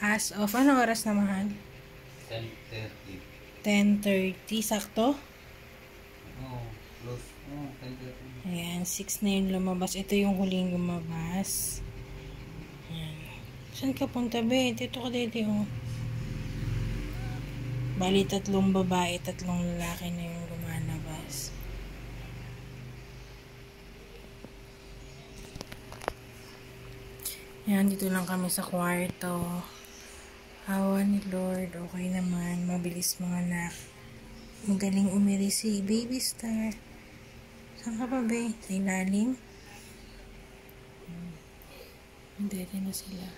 As of, ano oras na mahal? 10.30. 10.30, sakto? Oh, close. Oh, 10.30. Ayan, 6 na yung lumabas. Ito yung huling lumabas. Ayan. Saan ka punta, be? Dito ka dito, oh. Bali, tatlong babae, tatlong lalaki na yung lumalabas. Ayan, dito lang kami sa kwarto. Hawa ni Lord, okay naman. Mabilis mga anak. Magaling umiri si Baby Star. Saan ka pa, be? Sa ilalim? Hmm. Hindi, na sila.